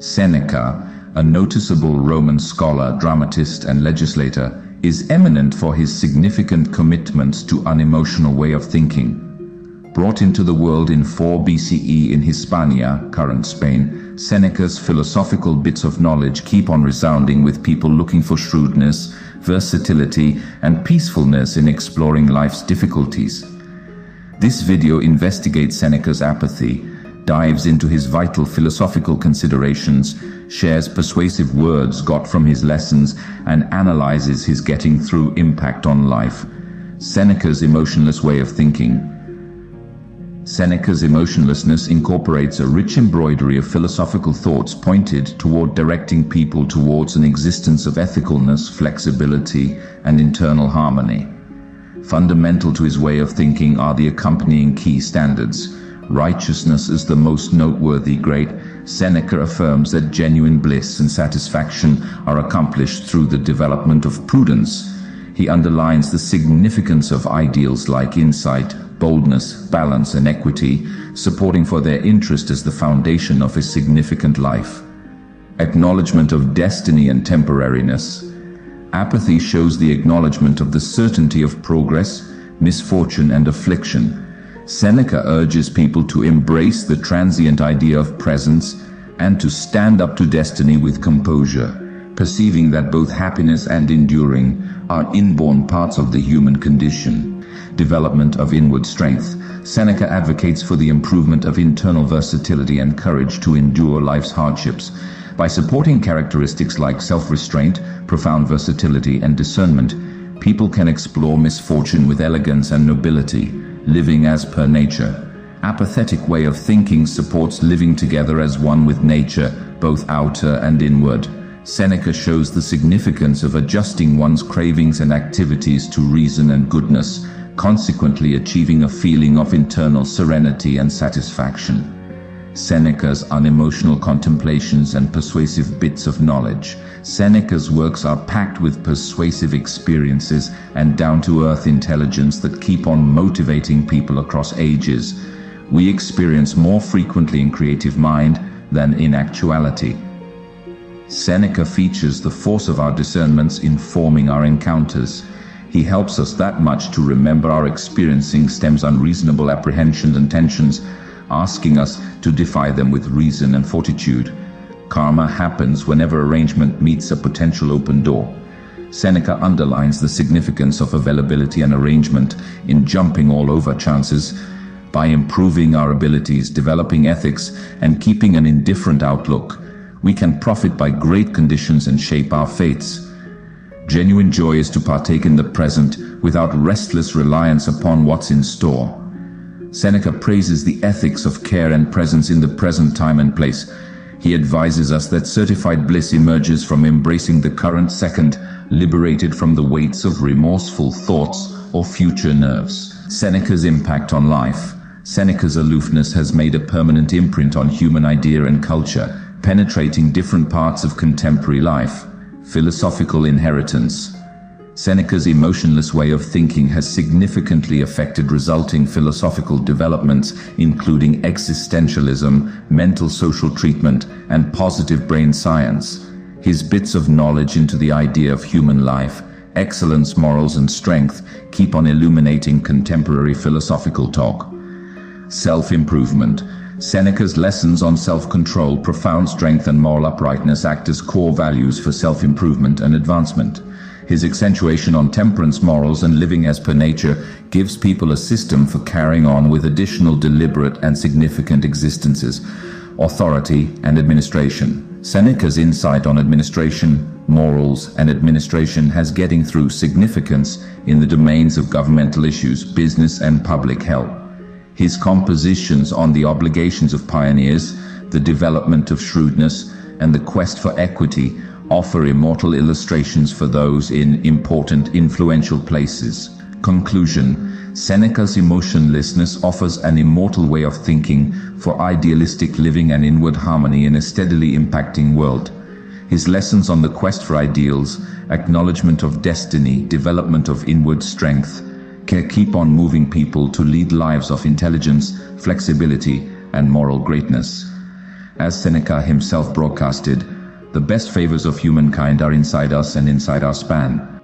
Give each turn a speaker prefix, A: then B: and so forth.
A: Seneca, a noticeable Roman scholar, dramatist, and legislator, is eminent for his significant commitment to unemotional way of thinking. Brought into the world in 4 BCE in Hispania, current Spain, Seneca's philosophical bits of knowledge keep on resounding with people looking for shrewdness, versatility, and peacefulness in exploring life's difficulties. This video investigates Seneca's apathy, dives into his vital philosophical considerations, shares persuasive words got from his lessons, and analyzes his getting through impact on life. Seneca's emotionless way of thinking. Seneca's emotionlessness incorporates a rich embroidery of philosophical thoughts pointed toward directing people towards an existence of ethicalness, flexibility, and internal harmony. Fundamental to his way of thinking are the accompanying key standards. Righteousness is the most noteworthy great. Seneca affirms that genuine bliss and satisfaction are accomplished through the development of prudence. He underlines the significance of ideals like insight, boldness, balance, and equity, supporting for their interest as the foundation of a significant life. Acknowledgement of destiny and temporariness. Apathy shows the acknowledgement of the certainty of progress, misfortune, and affliction. Seneca urges people to embrace the transient idea of presence and to stand up to destiny with composure, perceiving that both happiness and enduring are inborn parts of the human condition. Development of inward strength, Seneca advocates for the improvement of internal versatility and courage to endure life's hardships. By supporting characteristics like self-restraint, profound versatility, and discernment, people can explore misfortune with elegance and nobility, living as per nature. Apathetic way of thinking supports living together as one with nature, both outer and inward. Seneca shows the significance of adjusting one's cravings and activities to reason and goodness, consequently achieving a feeling of internal serenity and satisfaction. Seneca's unemotional contemplations and persuasive bits of knowledge. Seneca's works are packed with persuasive experiences and down-to-earth intelligence that keep on motivating people across ages. We experience more frequently in creative mind than in actuality. Seneca features the force of our discernments informing our encounters. He helps us that much to remember our experiencing stems unreasonable apprehensions and tensions, asking us to defy them with reason and fortitude. Karma happens whenever arrangement meets a potential open door. Seneca underlines the significance of availability and arrangement in jumping all over chances by improving our abilities, developing ethics, and keeping an indifferent outlook. We can profit by great conditions and shape our fates. Genuine joy is to partake in the present without restless reliance upon what's in store. Seneca praises the ethics of care and presence in the present time and place. He advises us that certified bliss emerges from embracing the current second, liberated from the weights of remorseful thoughts or future nerves. Seneca's impact on life. Seneca's aloofness has made a permanent imprint on human idea and culture, penetrating different parts of contemporary life. Philosophical inheritance. Seneca's emotionless way of thinking has significantly affected resulting philosophical developments, including existentialism, mental social treatment, and positive brain science. His bits of knowledge into the idea of human life, excellence, morals, and strength keep on illuminating contemporary philosophical talk. Self-improvement. Seneca's lessons on self-control, profound strength and moral uprightness act as core values for self-improvement and advancement. His accentuation on temperance morals and living as per nature gives people a system for carrying on with additional deliberate and significant existences, authority and administration. Seneca's insight on administration, morals and administration has getting through significance in the domains of governmental issues, business and public health. His compositions on the obligations of pioneers, the development of shrewdness, and the quest for equity offer immortal illustrations for those in important, influential places. Conclusion Seneca's emotionlessness offers an immortal way of thinking for idealistic living and inward harmony in a steadily impacting world. His lessons on the quest for ideals, acknowledgement of destiny, development of inward strength, can keep on moving people to lead lives of intelligence, flexibility, and moral greatness. As Seneca himself broadcasted, the best favors of humankind are inside us and inside our span.